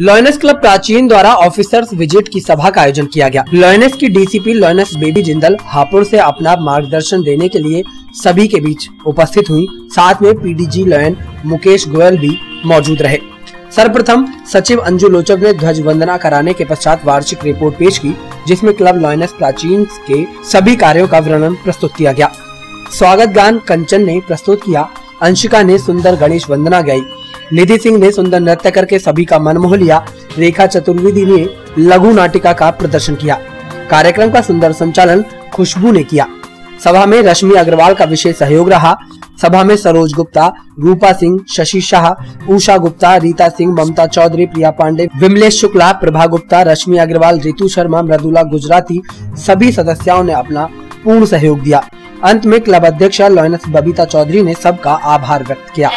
Lioness club प्राचीन द्वारा officers visit की सभा का आयोजन किया गया। लॉयनेस की DCP lioness baby Jindal Hapur से अपना मार्गदर्शन देने के लिए सभी के बीच उपस्थित हुई। साथ में पीडीजी लॉयन, मुकेश गोयल भी मौजूद रहे। सर्वप्रथम सचिव अंजू लोचक ने ध्वज वंदना कराने के पश्चात वार्षिक रिपोर्ट पेश की, जिसमें क्लब लॉयनेस प्राचीन के सभी कार्यों का वर्णन प्रस्तुत किया गया। स्वागत गान कंचन ने प्रस्तुत किया। अंशिका ने सुंदर गणेश वंदना गाई। निधि सिंह ने सुंदर नृत्य करके सभी का मन मोह लिया। रेखा चतुर्वेदी ने लघु नाटिका का प्रदर्शन किया। कार्यक्रम का सुंदर संचालन खुशबू ने किया। सभा में रश्मि अग्रवाल का विशेष सहयोग रहा। सभा में सरोज गुप्ता, रूपा सिंह, शशि शाह, उषा गुप्ता, रीता सिंह, ममता चौधरी, प्रिया पांडे, विमलेश शुक्ला, प्रभा गुप्ता, रश्मि अग्रवाल, रितु शर्मा, मृदुला गुजराती सभी सदस्यों ने अपना पूर्ण सहयोग दिया। अंत में क्लब अध्यक्ष लॉयनस बबीता चौधरी ने सबका आभार व्यक्त किया।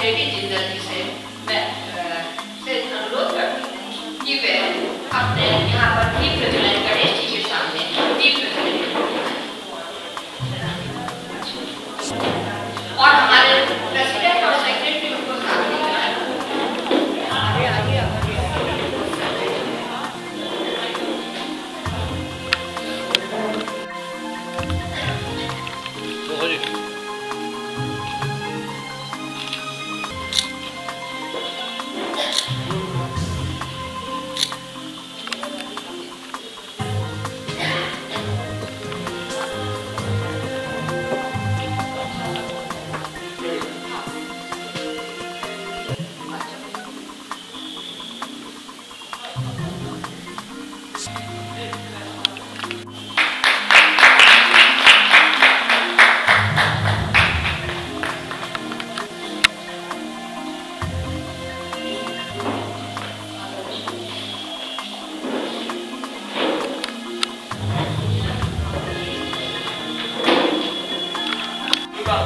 अपने